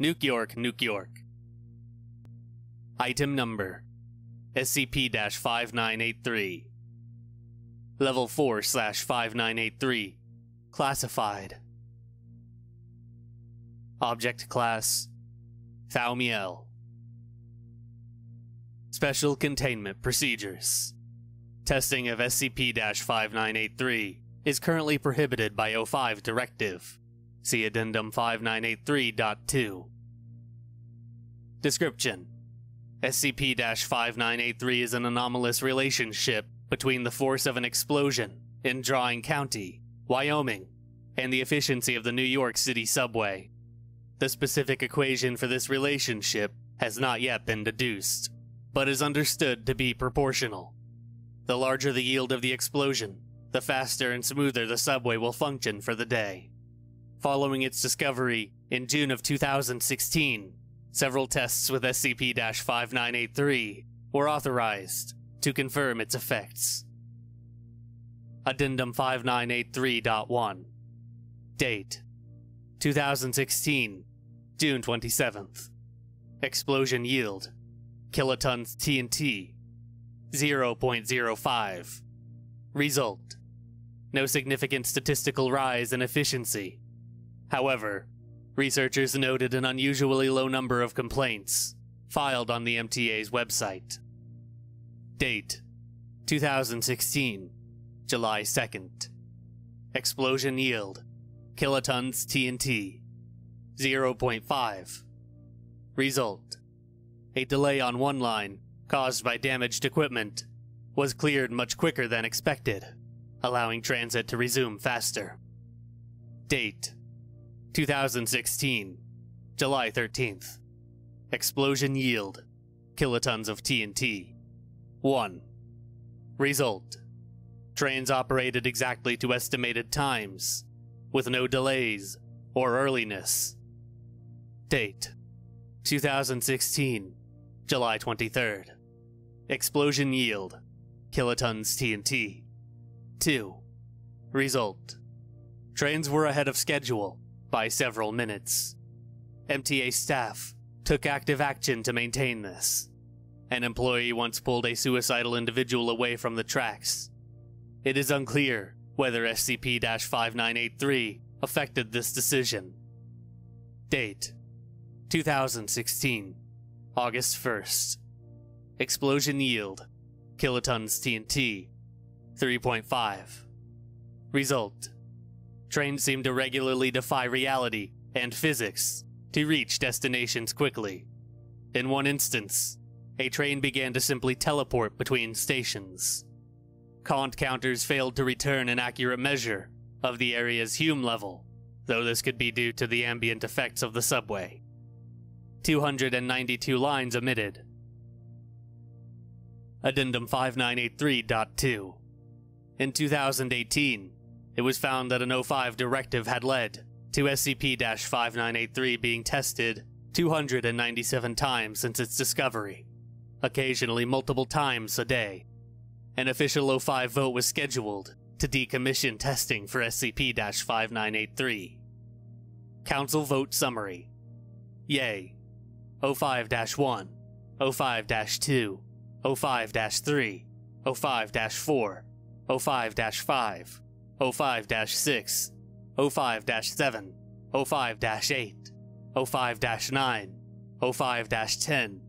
Nuke York, Nuke York. Item number SCP 5983. Level 4 slash 5983. Classified. Object Class Thaumiel. Special Containment Procedures. Testing of SCP 5983 is currently prohibited by O5 Directive. See Addendum 5983.2. Description SCP 5983 is an anomalous relationship between the force of an explosion in Drawing County, Wyoming, and the efficiency of the New York City subway. The specific equation for this relationship has not yet been deduced, but is understood to be proportional. The larger the yield of the explosion, the faster and smoother the subway will function for the day. Following its discovery in June of 2016, several tests with SCP 5983 were authorized to confirm its effects. Addendum 5983.1 Date 2016, June 27th. Explosion yield kilotons TNT 0.05. Result No significant statistical rise in efficiency. However, researchers noted an unusually low number of complaints filed on the MTA's website. Date 2016, July 2nd. Explosion yield kilotons TNT 0.5. Result A delay on one line, caused by damaged equipment, was cleared much quicker than expected, allowing transit to resume faster. Date 2016, July 13th. Explosion yield kilotons of TNT 1. Result Trains operated exactly to estimated times, with no delays or earliness. Date 2016, July 23rd. Explosion yield kilotons TNT 2. Result Trains were ahead of schedule by several minutes. MTA staff took active action to maintain this. An employee once pulled a suicidal individual away from the tracks. It is unclear whether SCP 5983 affected this decision. Date 2016, August 1st. Explosion yield kilotons TNT 3.5. Result Trains seem to regularly defy reality and physics to reach destinations quickly. In one instance, a train began to simply teleport between stations. Kant counters failed to return an accurate measure of the area's Hume level, though this could be due to the ambient effects of the subway. 292 lines omitted. Addendum 5983.2 In 2018, it was found that an O5 directive had led to SCP 5983 being tested 297 times since its discovery, occasionally multiple times a day. An official O5 vote was scheduled to decommission testing for SCP 5983. Council Vote Summary Yay. 05 1, 05 2, 05 3, 05 4, 05 5, 05 6, 05 7, 05 8, 05 9, 05 10,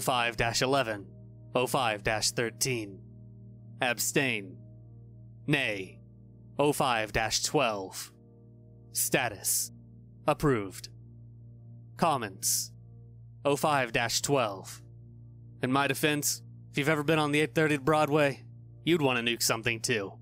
05 11, 05 13. Abstain. Nay. 05 12. Status. Approved. Comments. 05 12. In my defense, if you've ever been on the 830 Broadway, you'd want to nuke something too.